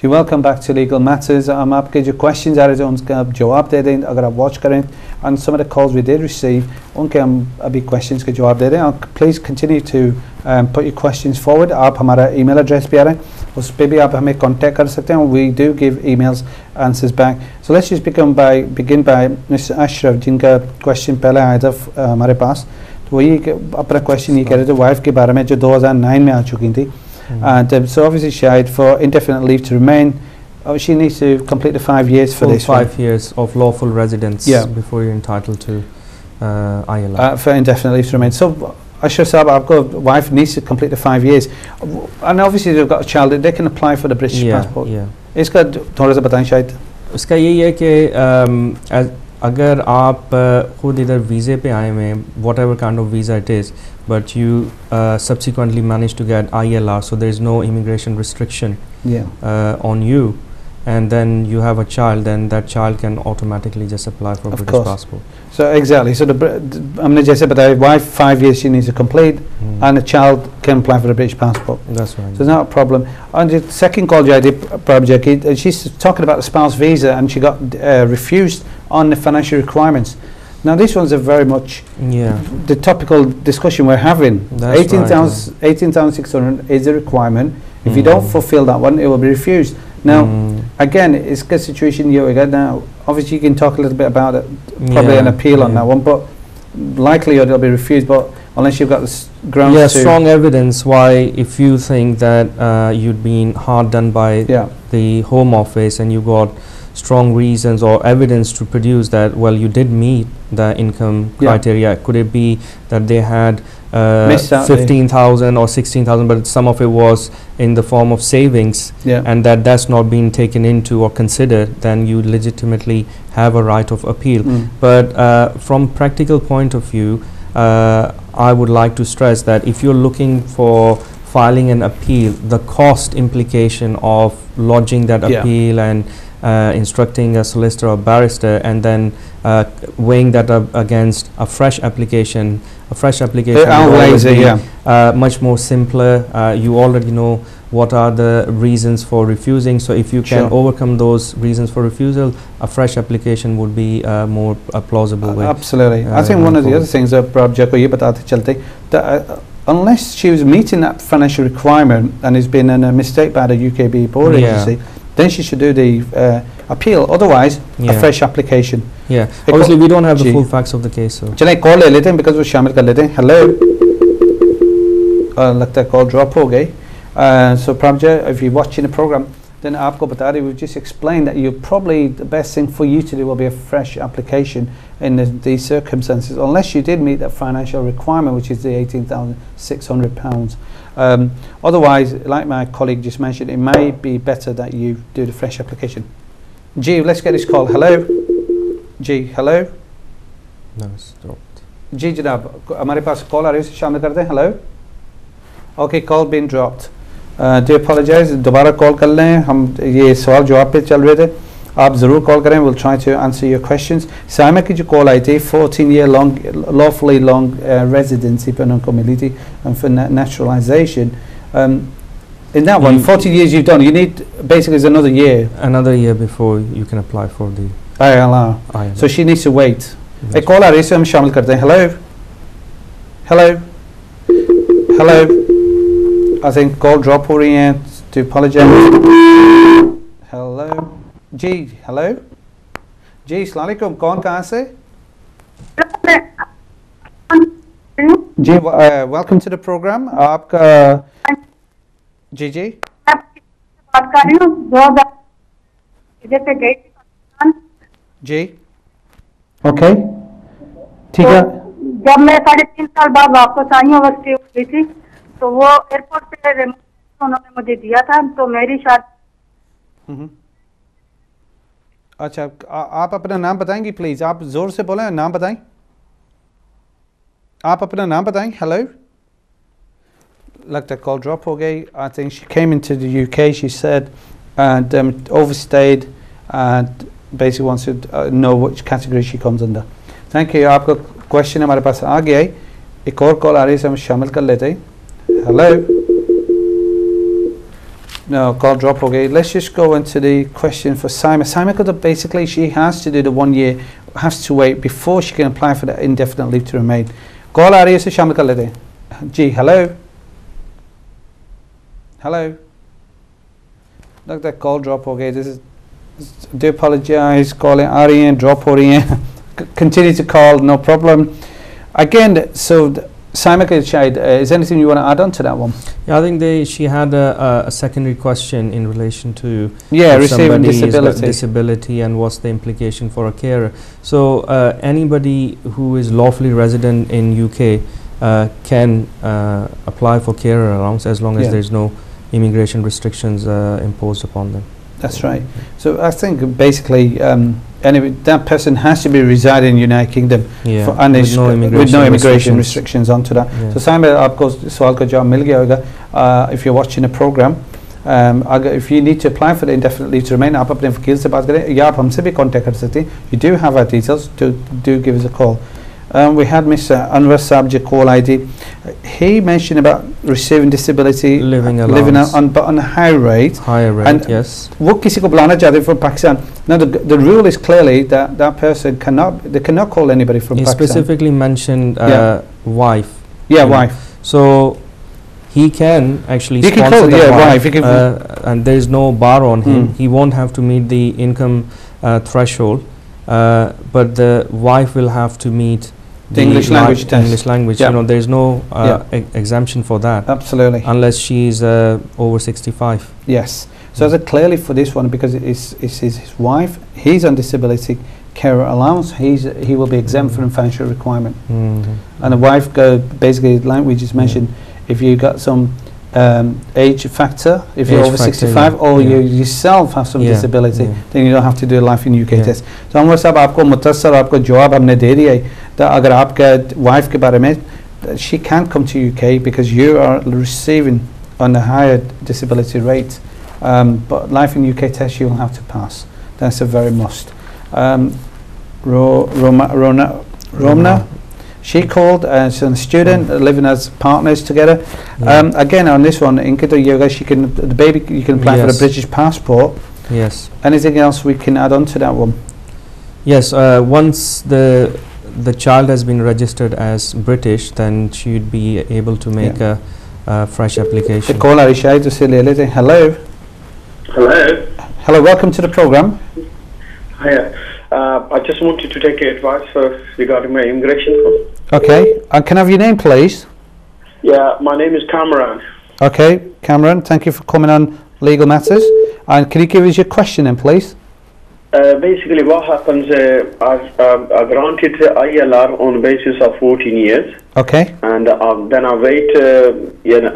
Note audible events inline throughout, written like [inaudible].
Ji welcome back to legal matters हम आपके जो क्वेश्चंस आ रहे थे उनका आप जवाब दे दें अगर आप वॉच करें and some of the calls we did receive उनके हम अभी क्वेश्चंस के जवाब दे रहे हैं please continue to put your questions forward आप हमारा ईमेल एड्रेस भी आ रहा है उस पर भी आप हमें कांटेक्ट कर सकते हैं we do give emails answers back so let's just become bye begin by mister Ashraf जिनका क्वेश्चन पहले आया था uh, हमारे पास तो वही अपना क्वेश्चन ये कह रहे थे वाइफ के बारे में जो 2009 में आ चुकी थी Mm. And um, so obviously she had for indefinite leave to remain. Oh, she needs to complete the five years for Full this five one. years of lawful residence Yeah. before you're entitled to uh, ILR. Uh, for indefinite leave to remain. So Ashra Sahab, I've got a wife needs to complete the five years. W- And obviously they've got a child, they can apply for the British yeah, passport. yeah. इसका थोड़ा सा बताएं शायद उसका यही है कि um, as- अगर आप खुद इधर वीज़े पे आए हुए whatever kind of visa it is but you subsequently manage to get I L R so there is no immigration restriction on you and then you have a child than that child can automatically just apply for British passport So exactly. So the, I mean, as I said, but a wife five years she needs to complete, mm. and a child can apply for a British passport. That's right. So it's not a problem. And the second call I did, Prabhajaki, she's talking about the spouse visa, and she got uh, refused on the financial requirements. Now these ones are very much yeah. the topical discussion we're having. That's 18,600 right, yeah. 18, is the requirement. If mm. you don't hmm. fulfill that one, it will be refused. Now, Mm. again, it's a situation you're again now. Obviously, you can talk a little bit about it, probably an Yeah, appeal on yeah. that one, but likelihood it'll be refused. But unless you've got the grounds yeah strong evidence why if you think that uh, you'd been hard done by yeah, the home office and you've got strong reasons or evidence to produce that well you did meet the income criteria could it be that they had uh, Missed out the- 15000 or 16000 but some of it was in the form of savings yeah. and that that's not been taken into or considered then you legitimately have a right of appeal Mm. but uh, from practical point of view, uh, I would like to stress that if you're looking for filing an appeal, the cost implication of lodging that Yeah. appeal and uh, instructing a solicitor or barrister and then uh, weighing that up against a fresh application, a fresh application uh, always be yeah. uh, much more simpler. Uh, you already know what are the reasons for refusing. So if you can sure. overcome those reasons for refusal, a fresh application would be uh, more uh, plausible way. Absolutely. I uh, think one of the other things that Prab Jacob, you but that uh, unless she was meeting that financial requirement and has been a mistake by the UKB board yeah. agency, then she should do the appeal. Otherwise, a Yeah. fresh application. Yeah, It obviously co- we don't have the ji. full facts of the case, so चलें call ले लेते हैं because वो शामिल कर लेते हैं hello लगता है कॉल ड्रॉप हो गई सो प्रभजा if you watching the programme then आपको बता रही we just explained that you probably the best thing for you to do will be a fresh application in the, these circumstances unless you did meet that financial requirement which is the 18,600 pounds um, otherwise like my colleague just mentioned it may be better that you do the fresh application G let's get this call hello G hello no, it's dropped. जी जनाब हमारे पास call आ रही है उसे शामिल करते हैं hello okay call been dropped do apologise दोबारा call कर लें हम ये सवाल जवाब पे चल रहे थे आप ज़रूर कॉल करें will try to answer your questions Saima की जो कॉल आई थी 14 year long lawfully long residency पर उनको मिली थी for naturalisation in that one You- 40 years you've done you need basically is another year Another year before you can apply for the ILR ILR. so she needs to wait That's एक call आ रही है इसे हम शामिल करते हैं hello hello hello I think call drop हो रही है to apologize hello ji hello जी अस्सलाम वालेकुम कौन कहाँ से जी वेलकम टू द प्रोग्राम आपका जी जी। बात कर रही हूँ दो हज़ार से गई थी जी। ओके। ठीक है। तो जब मैं साढ़े तीन साल बाद वापस आई हूँ वस्ती हो गई थी तो वो एयरपोर्ट पे उन्होंने मुझे दिया था तो मेरी शादी। हम्म। अच्छा आ, आप अपना नाम बताएँगी प्लीज़ आप ज़ोर से बोले नाम बताएँ। आप अपना नाम बताएँ hello लगता है कॉल ड्रॉप हो गई I think she came into the UK she said and um, overstayed and basically wants to uh, know which category she comes under thank you आपका क्वेश्चन हमारे पास आ गया है एक और कॉल आ रही है इसे हम शामिल कर लेते हैं hello No, call drop. Okay, let's just go into the question for Simon. Simon, could have- basically she has to do the one year, has to wait before she can apply for the indefinite leave to remain. Call आ रही है इसे शामिल कर लेते हैं जी hello Hello. Look, that call drop. Okay, this is. Do apologize. Calling Arian. Drop Orian. [laughs] Continue to call. No problem. Again, so. Simon uh, is anything you want to add on to that one? Yeah, I think they, she had a, a secondary question in relation to yeah, receiving disability. disability and what's the implication for a carer. So uh, anybody who is lawfully resident in UK uh, can uh, apply for carer allowance as long yeah. as there's no immigration restrictions uh, imposed upon them. That's right. So I think basically, um, anyway, that person has to be residing in United Kingdom Yeah, for, and with is- no with immigration, no immigration restrictions. restrictions onto that. Yeah. So Simon, आपको सवाल का जवाब मिल गया होगा. Uh, if you're watching a program, um, अगर if you need to apply for the indefinite leave to remain, आप अपने वकील से बात करें या आप हमसे भी contact कर सकते हैं. You do have our details. Do do give us a call. Um, we had Mr. Anwar Sabji call ID. He mentioned about receiving disability, Living living allowance. on but on a high rate. Higher rate, And- yes. वो किसी को बुलाना चाहते हैं from Pakistan. Now the, the rule is clearly that that person cannot they cannot call anybody from He Pakistan. specifically mentioned uh, Yeah. wife. yeah, you know. wife. So he can actually He can sponsor call- the yeah, wife, wife, he can- uh, and there is no bar on him. Hmm. He won't have to meet the income uh, threshold, uh, but the wife will have to meet the English language test. English language. Yeah. You know, there is no uh, Yeah. e- exemption for that Absolutely. unless she is uh, over 65. yes. So that clearly for this one because it's, it's his, his wife, he's on disability carer allowance, he's he will be exempt from financial requirement. Mhm. And the wife go basically like we just mentioned, if you got some um, age factor, if you're Age over factor, 65 yeah, or yeah. you yourself have some Yeah, disability, yeah. then you don't have to do a life in UK Yeah. test. तो अनवर साहब आपको मुतसर आपको जवाब हमने दे दिया है तो अगर आपका वाइफ के बारे में she can come to UK because you are receiving on a higher disability rate um, but life in UK test you'll have to pass that's a very must um, Ro, Roma, Rona, Romna she called as a student uh, living as partners together Yeah. um, again on this one in Kito Yoga she can the baby you can apply for a British passport yes. anything else we can add on to that one Yes, uh, once the the child has been registered as British, then she would be able to make a, a fresh The application. caller is Shahid Hussein Lele. Hello. Hello. Hello, welcome to the program. Hiya. Uh, I just wanted to take your advice for regarding my immigration. Okay. Uh, can I have your name, please? Yeah, my name is Kamran. Okay, Kamran, thank you for coming on Legal Matters. And can you give us your question then, please? Uh, basically, what happens? Uh, I've um, I granted ILR on the basis of 14 years, Okay. and um, then I wait uh,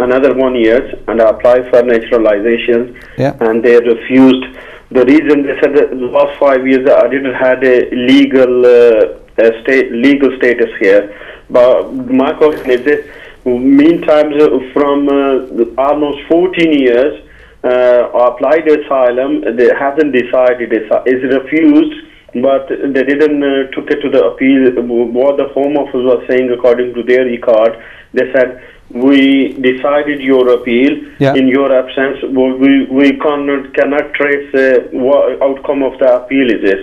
another one year, and I apply for naturalization, Yeah. and they refused. The reason they said that the last five years I didn't had a legal uh, state legal status here. But my question is this: meantime, from uh, almost 14 years, uh, I applied asylum. They hasn't decided. It's refused. But they didn't uh, took it to the appeal. What the Home Office was saying, according to their record, they said we decided your appeal Yeah. in your absence. We we, cannot cannot trace uh, what outcome of the appeal is this,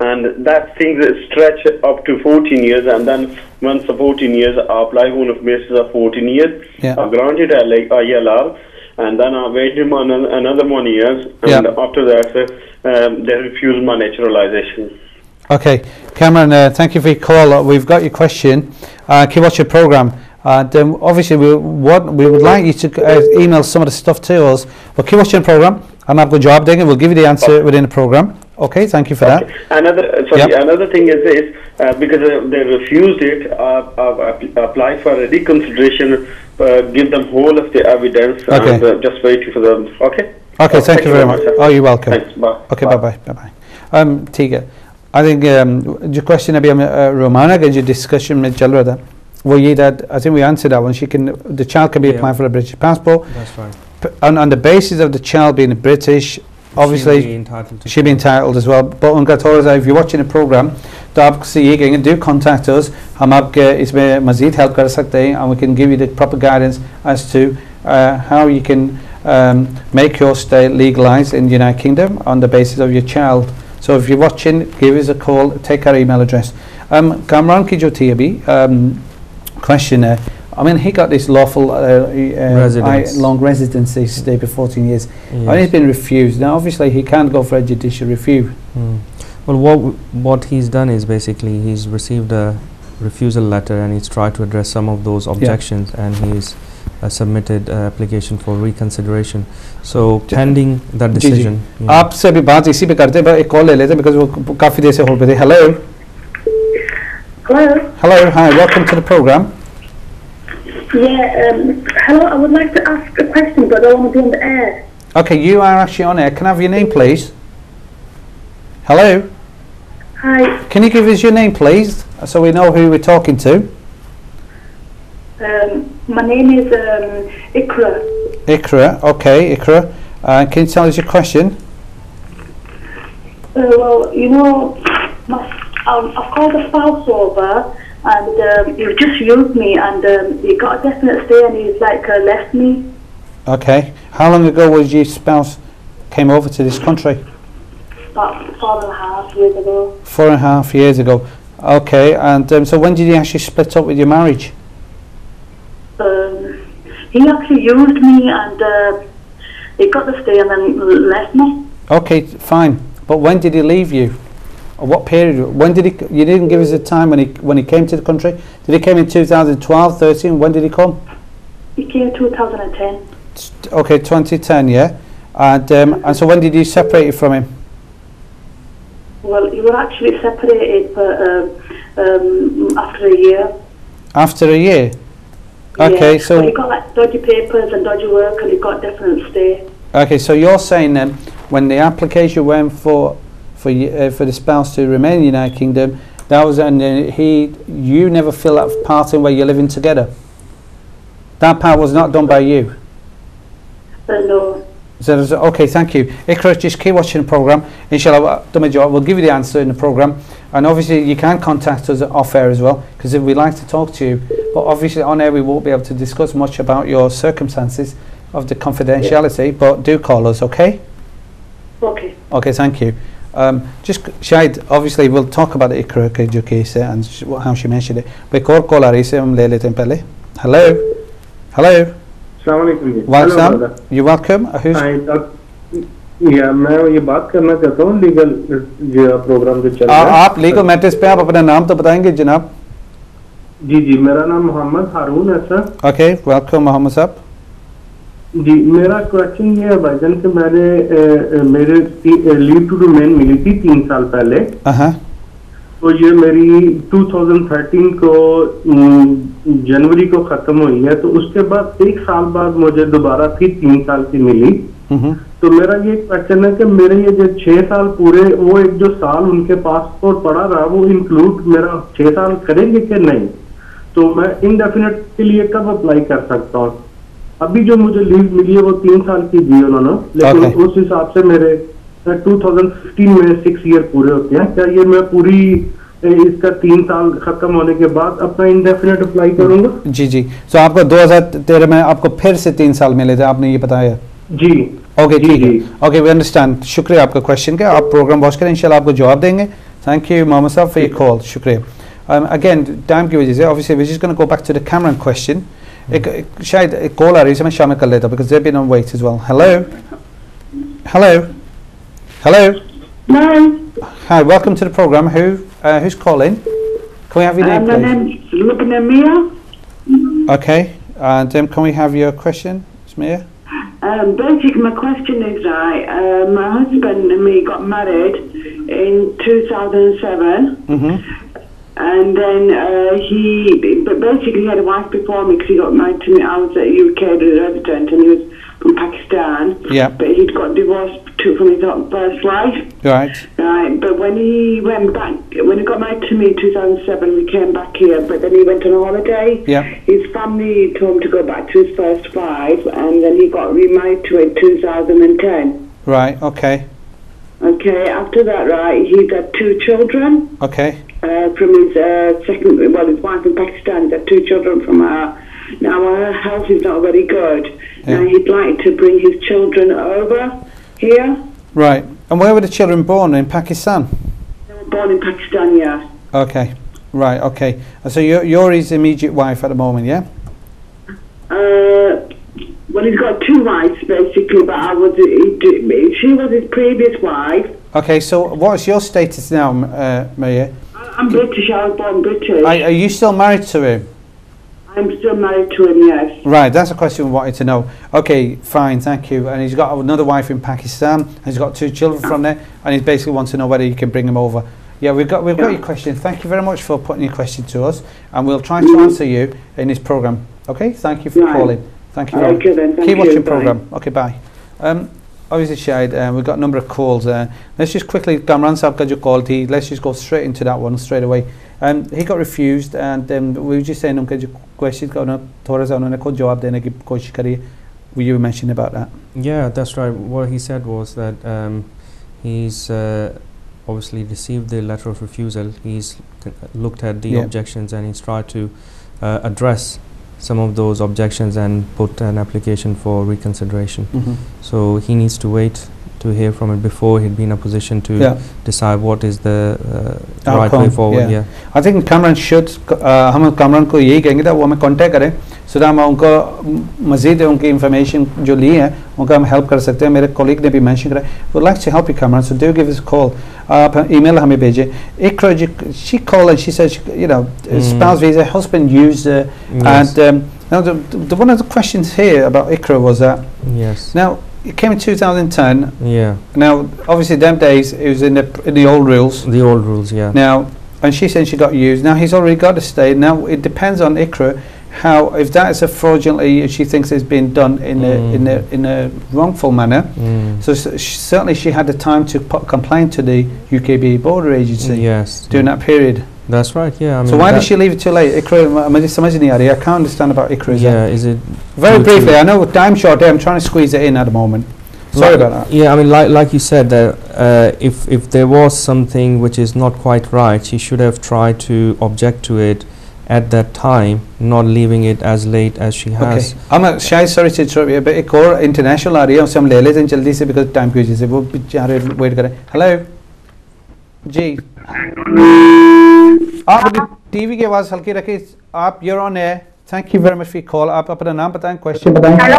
and that thing that stretch up to 14 years, and then once the 14 years, I apply on a basis of 14 years. Yeah. I granted a like ILR, and then I waited on another one years, and Yeah. after that, uh, um, they refused my naturalization. Okay, Kamran, uh, thank you for your call. Uh, we've got your question. Uh, keep watching your program. And um, obviously, we, what we would like you to uh, email some of the stuff to us. But keep watching the program, and have a good job, it. We'll give you the answer within the program. Okay, thank you for okay. that. Another uh, sorry, yep. another thing is this uh, because uh, they refused it. apply for a reconsideration. give them whole of the evidence. Okay. And, just waiting for them. Okay. Okay, thank, thank, you very much. Oh, much. Oh, you're welcome. Thanks. Bye. Okay, bye bye bye bye. Um, Tiga, I think um, question about uh, Romana, your discussion with Jalrada. रहा था, वो ये that I think we answered that one. She can the child can be Yeah. applying for a British passport, That's right. P- on, on the basis of the child being British. Obviously, She'll be entitled to she'll be entitled as well. But उनका थोड़ा सा if you're watching the program, तो आप से ये कहेंगे do contact us. हम आपके इसमें मज़ीद help कर सकते हैं and we can give you the proper guidance as to uh, how you can um, make your stay legalised in the United Kingdom on the basis of your child. So if you're watching, give us a call, take our email address. Um, Kamran ki jo thi abhi, um, question hai. I mean, he got this lawful uh, uh, Residence. I- long residency stay for 14 years. And Yes. he's been refused. Now, obviously, he can't go for a judicial review. Hmm. Well, what w- what he's done is basically he's received a refusal letter and he's tried to address some of those objections and he's uh, submitted uh, application for reconsideration. So J- pending that ji, ji. decision. you know. आपसे अभी बात इसी पे करते हैं but एक call ले लेते हैं because वो काफ़ी देर से होल्ड पे थे hello Hello. Hello, hi, welcome to the programme. Yeah, um, hello, I would like to ask a question, but I don't want to be on the air. Okay, you are actually on air. Can I have your name, please? Hello? Hi. Can you give us your name, please, so we know who we're talking to? Um, my name is um, Ikra. Ikra, okay, Ikra. Uh, can you tell us your question? Uh, well, you know, my um, I've called a spouse over, and um, he just used me, and um, he got a definite stay, and he's like uh, left me. Okay. How long ago was your spouse came over to this country? About four and a half years ago. Four and a half years ago. Okay, and um, so when did you actually split up with your marriage? Um, he actually used me, and uh, he got the stay, and then left me. Okay, fine. But when did he leave you? What period? When did he? You didn't give us a time when he when he came to the country. Did he came in 2012, 13? When did he come? He came 2010. Okay, 2010, yeah. And um, and so when did you separate from him? Well, you were actually separated uh, um, after a year. After a year. Okay, yeah. so- But he got like dodgy papers and dodgy work, and he got different stay. Okay, so you're saying then when the application went for for uh, for the spouse to remain in the United Kingdom, that was and uh, he you never fill that part in where you're living together. That part was not done by you. Uh, no. So okay, thank you. Ikra, just keep watching the program. Inshallah, job. We'll give you the answer in the program. And obviously, you can contact us off air as well, because if we'd like to talk to you. But obviously, on air, we won't be able to discuss much about your circumstances of the confidentiality. But do call us, okay? Okay. Okay, thank you. Um, just Shahid, obviously, we'll talk about Ikra के जो case and sh- how she mentioned it. इसे हम ले लेते हैं पहले. Hello, hello, सलामकुम welcome. You're welcome. Uh, या मैं ये बात करना चाहता हूँ लीगल जो प्रोग्राम जो चल रहा है आप लीगल मैटर्स पे आप अपना नाम तो बताएँगे जनाब जी जी मेरा नाम मोहम्मद हारून है सर ओके वेलकम मोहम्मद साहब जी मेरा क्वेश्चन ये है भाईजान कि मैंने अ, मेरे लीव टू रिमेन मिली थी तीन साल पहले। तो ये मेरी 2013 को जनवरी को खत्म हुई है तो उसके बाद एक साल बाद मुझे दोबारा फिर तीन साल की मिली। हम्म। तो मेरा ये क्वेश्चन है कि मेरे ये जो छह साल पूरे वो एक जो साल उनके पास और पड़ा रहा वो इंक्लूड मेरा छह साल करेंगे कि नहीं? तो मैं इनडेफिनेट के लिए कब अप्लाई कर सकता हूँ? अभी जो मुझे लीव मिली है वो तीन साल की दी उन्होंने। लेकिन Okay. उस हिसाब से मेरे अ, 2015 में सिक्स ईयर पूरे होते हैं। क्या ये मैं पूरी इसका तीन साल खत्म होने के बाद अपना इंडेफिनेट अप्लाई करूँगा? जी जी। तो आपको 2013 में आपको फिर से तीन साल मिले थे आपने ये बताया? जी। ओके ठीक है। ओके वी अंडरस्टैंड शुक्रिया आपका क्वेश्चन का। आप प्रोग्राम वॉच करें इंशाल्लाह आपको जवाब देंगे। Thank you Mohammed sahab for your call शुक्रिया। अगेन टाइम की वजह से obviously we just gonna go back to the Cameron question एक Shade, call her, يسمى a little because they've been on wait as well. Hello? Hello? Hello? No. Hi, welcome to the program. Who, uh, who's calling? Can we have your name, um, please? My name's Mia. Okay, and um, can we have your question, it's Mia? Um, basically, my question is, I, uh, my husband and me got married in 2007. Mm -hmm and then uh, he, but basically, he had a wife before me because he got married to me. I was a UK resident, and he was from Pakistan. Yeah. But he'd got divorced to, from his first wife. Right. Right, but when he went back, when he got married to me in 2007, we came back here, but then he went on a holiday. Yeah. His family told him to go back to his first wife, and then he got remarried to her in 2010. Right. Okay. Okay, after that, right, he's had two children Okay. Uh, from his uh, second, well, his wife in Pakistan. He's had two children from her. Now her health is not very good. Yeah. Now he'd like to bring his children over here. Right. And where were the children born? In Pakistan? They were born in Pakistan, yeah. Okay. Right, okay. So you're, you're his immediate wife at the moment, yeah? Uh, well, he's got two wives basically, but I was he, she was his previous wife. Okay, so what's your status now, uh, Maria? I'm British. I was born British. Are, are you still married to him? I'm still married to him. Yes. Right, that's a question we wanted to know. Okay, fine, thank you. And he's got another wife in Pakistan, and he's got two children from there, and he basically wants to know whether you can bring him over. Yeah, we've got we've got your question. Thank you very much for putting your question to us, and we'll try to answer you in this program. Okay, thank you for Right. calling. Thank you Okay then. Thank Keep you. watching Bye. program. Okay, bye. Um, obviously Shahid, um, we've got a number of calls. Uh, let's just quickly, Kamran Saab got your call. He, let's just go straight into that one straight away. Um, he got refused and um, we were just saying um, उनके जो questions का उन्हें थोड़ा सा उन्होंने खुद जवाब देने की कोशिश करी. You mentioning about that. Yeah, that's right. What he said was that um, he's uh, obviously received the letter of refusal. He's uh, looked at the yeah. objections and he's tried to uh, address some of those objections and put an application for reconsideration. Mm-hmm. So he needs to wait to hear from it before he'd be in a position to decide what is the uh, right way forward. Yeah. I think Kamran should uh, हम Kamran को यही कहेंगे था वो हमें contact करें so that हम उनको मजीद उनकी इंफॉर्मेशन जो ली है उनका हम हेल्प कर सकते हैं मेरे कॉलीग ने भी मैंशन करा वो like to help you Kamran so do give us call आप ईमेल हमें भेजें she called and she said you know mm. spouse visa husband used uh, and um, now one of the questions here about Ikra was that yes. now it came in 2010 Yeah. now obviously them days it was in the in the old rules The old rules. Yeah. now, and she said she got used. Now he's already got a stay. Now it depends on Ikra how if that is a fraudulently she thinks it's been done in a in a in a wrongful manner. Mm. So s- sh- certainly she had the time to put, complain to the UKB border agency Yes. during that period. That's right. Yeah. I mean so why that- did she leave it too late? Ikra, m- मुझे समझ नहीं आ रही. I can't understand about Ikra. is that- Yeah. Is it Very due to- briefly, I know time short. there, I'm trying to squeeze it in at the moment. Sorry Like- about that. Yeah, I mean, like like you said, that uh, if if there was something which is not quite right, she should have tried to object to it at that time, not leaving it as late as she Okay. has. I'm uh, शायद sorry to interrupt you, but एक और international आ रही है उसे हम ले लेते हैं जल्दी से because time की वजह से वो बेचारे wait करें. Hello. जी. आप टीवी की आवाज़ हल्की रखें. आप on air. Thank you very much for your call. आप अपना नाम बताएँ, question बताएँ. हेलो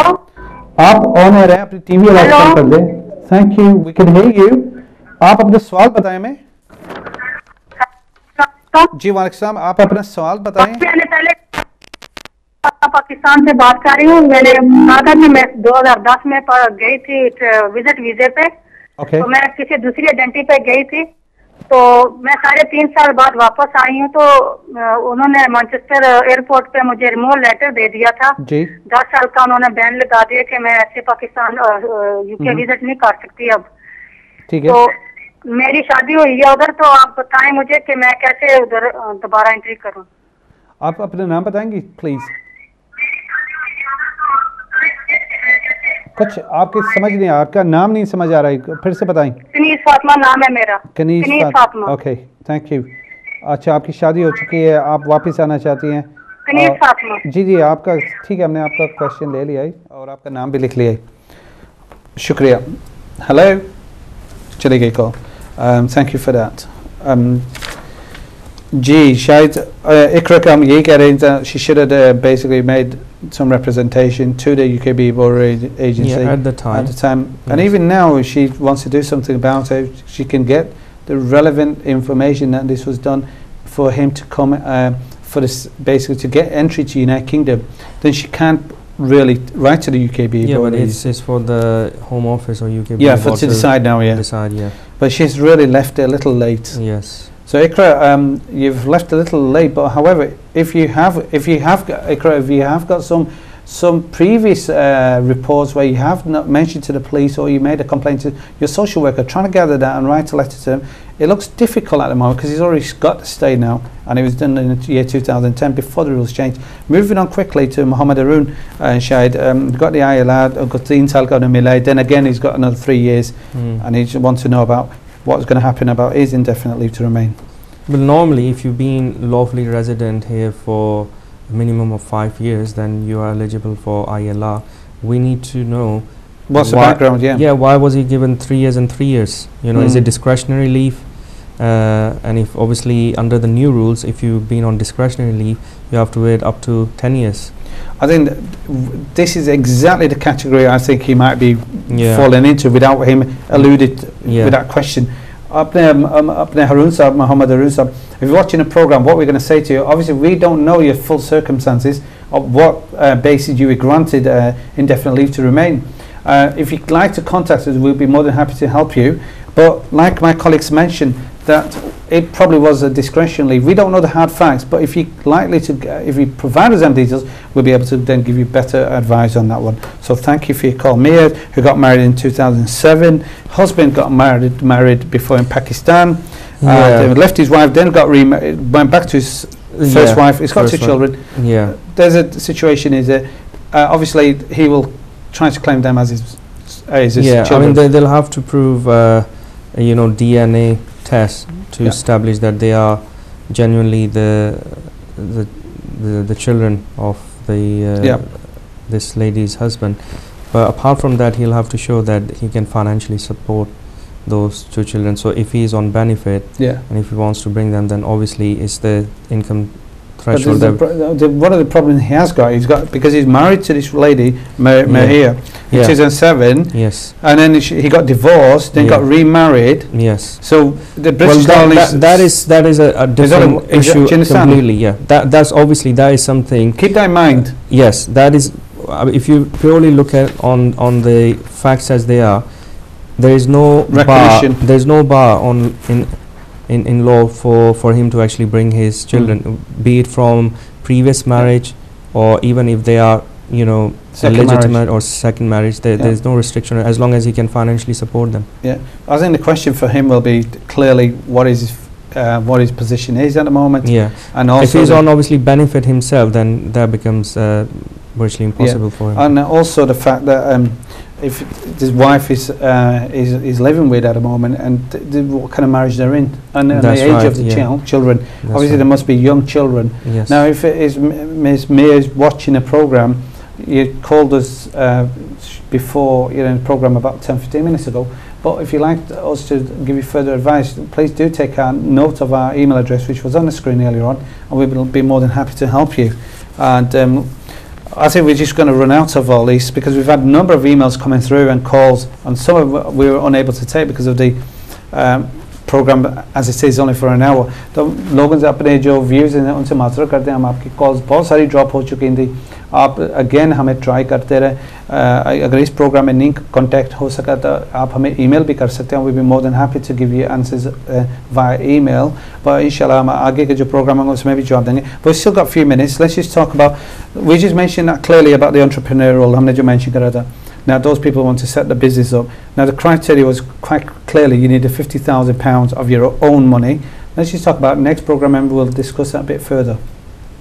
आप air हैं, अपनी टीवी आवाज़ Hello. कम कर दें. Thank you. We can hear you. आप अपना सवाल बताएँ हमें. जी वालेकुम. आप अपना सवाल बताएँ. मैंने पहले पाकिस्तान से बात कर रही हूँ मैंने कहा था कि मैं 2010 में पर गई थी विज़िट वीजे पे Okay. तो मैं किसी दूसरी आइडेंटिटी पे गई थी तो मैं साढ़े तीन साल बाद वापस आई हूँ तो उन्होंने मैनचेस्टर एयरपोर्ट पे मुझे रिमूवल लेटर दे दिया था। जी. दस साल का उन्होंने बैन लगा दिया कि मैं ऐसे पाकिस्तान यूके विज़िट नहीं कर सकती अब। ठीक है. तो मेरी शादी हुई है उधर तो आप बताएँ मुझे कि मैं कैसे उधर दोबारा एंट्री करूँ। आप अपना नाम बताएँगी प्लीज़ कुछ आपकी समझ नहीं आ आपका नाम नहीं समझ आ रहा है फिर से बताएँ। कनीस फातिमा नाम है मेरा। फातिमा। ओके थैंक यू अच्छा आपकी शादी हो चुकी है आप वापस आना चाहती हैं। फातिमा। जी जी आपका ठीक है हमने आपका क्वेश्चन ले लिया है और आपका नाम भी लिख लिया है। शुक्रिया। हेलो चले गई call thank you for that जी शायद uh, इकरा का हम यही कह रहे हैं she should have basically made some representation to the UKB border agency Yeah, at the time. at the time and Yes. even now if she wants to do something about it she can get the relevant information that this was done for him to come uh, for this basically to get entry to United Kingdom then she can't really write to the UKB Yeah, but it's, it's for the Home Office or UK. yeah for to decide now yeah Decide, yeah. but she's really left it a little late Yes. So Ikra, um, you've left a little late, but however, if you have, if you have, got, Ikra, if you have got some, some previous uh, reports where you have not mentioned to the police or you made a complaint to your social worker, trying to gather that and write a letter to them, it looks difficult at the moment because he's already got to stay now, and it was done in the year 2010 before the rules changed. Moving on quickly to Muhammad Harun uh, Shahid, um, got the ILR, got the Intel got Milay, then again he's got another three years, Mm. and he just wants to know about what's going to happen about his indefinite leave to remain. Well, normally, if you've been lawfully resident here for a minimum of five years, then you are eligible for ILR. We need to know What's the background? Yeah. yeah, why was he given three years and three years? You know, is it Mm. discretionary leave? Uh, and if obviously under the new rules, if you've been on discretionary leave, you have to wait up to 10 years. I think this is exactly the category I think he might be Yeah. falling into without him alluded Yeah. with that question. Up there, um, um, up there, Harun Saab, Muhammad Harun Saab, if you're watching a program, what we're going to say to you, obviously we don't know your full circumstances of what uh, basis you were granted uh, indefinite leave to remain. Uh, if you'd like to contact us, we'll be more than happy to help you. But like my colleagues mentioned, that it probably was a discretion leave. We don't know the hard facts, but if you're likely to, if you provide us them details, we'll be able to then give you better advice on that one. So thank you for your call. Mia, who got married in 2007, husband got married married before in Pakistan, Yeah. uh, left his wife, then got remarried, went back to his first Yeah, wife. He's got two wife. children. Yeah. There's a situation is that uh, obviously he will try to claim them as his as his yeah, I mean, they, they'll have to prove, uh, you know, DNA test to Yeah. establish that they are genuinely the the the, the children of the uh, Yeah. this lady's husband. But apart from that, he'll have to show that he can financially support those two children. So if he is on benefit yeah. and if he wants to bring them, then obviously it's the income threshold. there's the the- one of the problems he has got, he's got because he's married to this lady, Ma- Mahia, in Yeah. 2007, yes, and then he, he got divorced, then Yeah. got remarried. yes. So the well, British that, that, that is that is a, a different is that- issue completely. Yeah, that that's obviously that is something. keep that in mind. Yes, that is. Uh, if you purely look at on on the facts as they are, there is no bar. Recognition. There is no bar on in in in law for for him to actually bring his children, Mm. be it from previous marriage or even if they are you know Second illegitimate marriage. or second marriage. There, Yeah. There is no restriction as long as he can financially support them. Yeah, I think the question for him will be clearly what is his, uh, what his position is at the moment, Yeah. and also if he's on obviously benefit himself, then that becomes uh, virtually impossible for him. and also the fact that um, if his wife is, uh, is is living with at the moment, and th- what kind of marriage they're in, and, and the age right, of the yeah. child, children. That's Obviously, right. there must be young children. yes. Now, if it is Ms. Mayer's watching a program, you called us uh, before, you know, the program about 10, 15 minutes ago. But if you'd like us to give you further advice, please do take a note of our email address, which was on the screen earlier on, and we will be more than happy to help you. And um, I think we're just going to run out of all these because we've had a number of emails coming through and calls, and some of it we were unable to take because of the um, program as it is only for an hour. तो लोगों से अपने जो views हैं उनसे माजरा करते हैं हम आपकी कॉल्स बहुत सारी ड्रॉप हो चुकी थी आप अगेन हमें ट्राई करते रहे अ, अगर इस प्रोग्राम में नहीं कांटेक्ट हो सका तो आप हमें ईमेल भी कर सकते हैं we be more than happy to give you answers via email पर इंशाल्लाह हम आगे के जो प्रोग्राम होंगे उसमें भी जवाब देंगे but still got a few minutes let's just talk about we just mentioned that clearly about the entrepreneurial हमने जो mention करा था Now, those people want to set the business up. Now, the criteria was quite clearly you need a fifty thousand pounds of your own money. Let's just talk about next program, and we'll discuss that a bit further.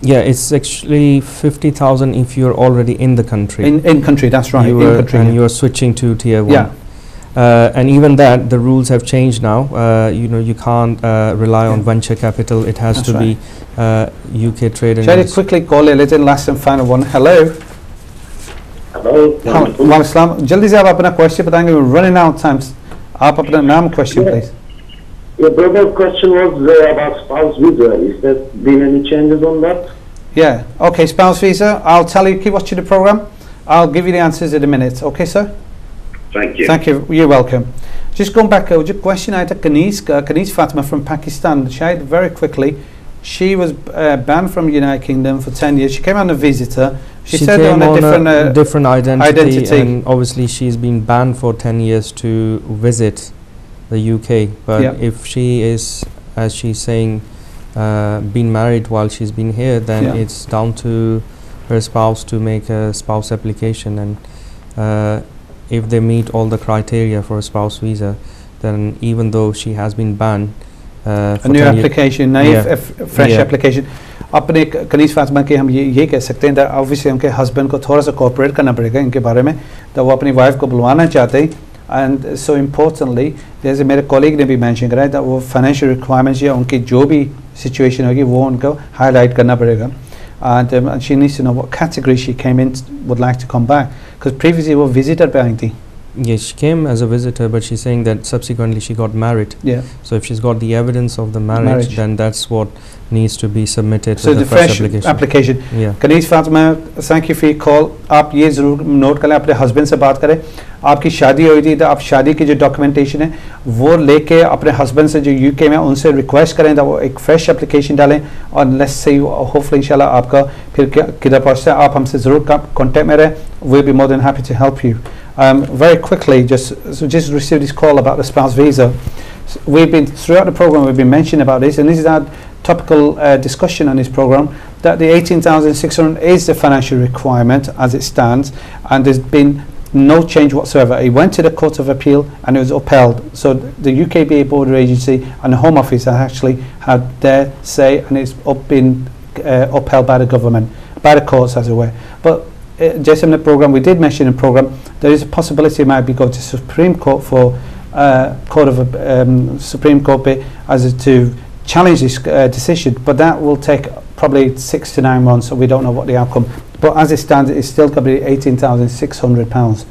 Yeah, it's actually fifty thousand if you're already in the country. In in country, that's right. You in are- country, and you're switching to tier one. yeah. Uh, and even that, the rules have changed now. Uh, you know, you can't uh, rely on Yeah. venture capital. It has That's to be uh, UK trade and Shall I Invest- quickly call a little last and final one? Hello. Hello. वालेकुम अस्सलाम जल्दी से आप अपना question बताएंगे we're running out of time आप अपना नाम question Yeah. Your brother's question was uh, about spouse visa. Is there been any changes on that? Yeah. Okay, spouse visa. I'll tell you, keep watching the program. I'll give you the answers in a minute. Okay, sir? Thank you. Thank you. You're welcome. Just going back, uh, question I had a Kaniz, uh, Kaniz Fatima from Pakistan. She had very quickly. She was uh, banned from United Kingdom for 10 years. She came on a visitor. She, she said on a on different, a different identity, identity, And obviously, she's been banned for 10 years to visit the UK. But Yeah. if she is, as she's saying, uh, been married while she's been here, then Yeah. it's down to her spouse to make a spouse application. And uh, if they meet all the criteria for a spouse visa, then even though she has been banned uh, a for new 10 years, application, naive, Yeah. f- fresh Yeah. application. अपने क- कनीस फातिमा के हम ये ये कह सकते हैं obviously उनके हस्बैंड को थोड़ा सा कोऑपरेट करना पड़ेगा इनके बारे में तो वो अपनी वाइफ को बुलवाना चाहते हैं एंड सो इम्पोर्टेंटली जैसे मेरे कॉलीग ने भी मेंशन करा है that वो फाइनेंशियल रिक्वायरमेंट्स या उनकी जो भी सिचुएशन होगी वो उनको हाईलाइट करना पड़ेगा and, um, and she needs to know what category she came in would like to come back because previously वो visitor पे आई थी Yes, she came as a visitor, but she's saying that subsequently she got married. Yeah. So if she's got the evidence of the marriage, marriage. then that's what needs to be submitted. So the fresh application. application. Yeah. Kaniz Fatima, thank you for your call. आप ये ज़रूर note करें अपने husband से बात करें आपकी शादी हुई थी तो आप शादी की जो डॉक्यूमेंटेशन है वो लेके अपने हस्बैंड से जो यूके में उनसे रिक्वेस्ट करें तो वो एक फ्रेश एप्लीकेशन डालें और लेट्स से होपफुली इंशाल्लाह आपका फिर किधर पहुँचता है आप हमसे ज़रूर कॉन्टेक्ट में रहें we be more than happy to help you um, very quickly just so just received this call about the spouse visa we've been throughout the program we've been mentioning about this and this is our topical uh, discussion on this program that the 18,600 is the financial requirement as it stands and there's been no change whatsoever. It went to the Court of Appeal and it was upheld. So the UKBA Border Agency and the Home Office actually had their say and it's up been uh, upheld by the government, by the courts as it were. But uh, just in the program, we did mention in the program, there is a possibility it might be going to Supreme Court for uh, Court of um, Supreme Court as to challenge this uh, decision, but that will take probably six to nine months, so we don't know what the outcome. But as it stands, it's still going to be eighteen thousand six hundred pounds.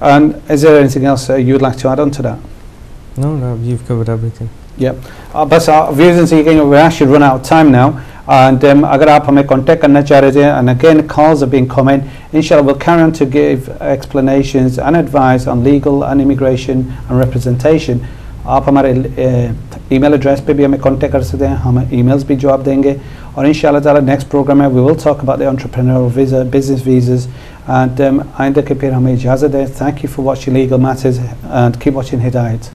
And is there anything else uh, you would like to add on to that? No, no, you've covered everything. Yep. Uh, but our viewers and so you we actually run out of time now. and um, अगर आप हमें contact करना चाह रहे थे and again calls have been coming inshallah we'll carry on to give explanations and advice on legal and immigration and representation आप हमारे email address पे भी हमें कांटेक्ट कर सकते हैं हम ईमेल्स भी जवाब देंगे और इंशाल्लाह ताला नेक्स्ट प्रोग्राम में we will talk about the entrepreneurial visa business वीज़as and um, आइंदा के फिर हमें इजाज़त दें thank you for watching legal matters and keep watching हिदायत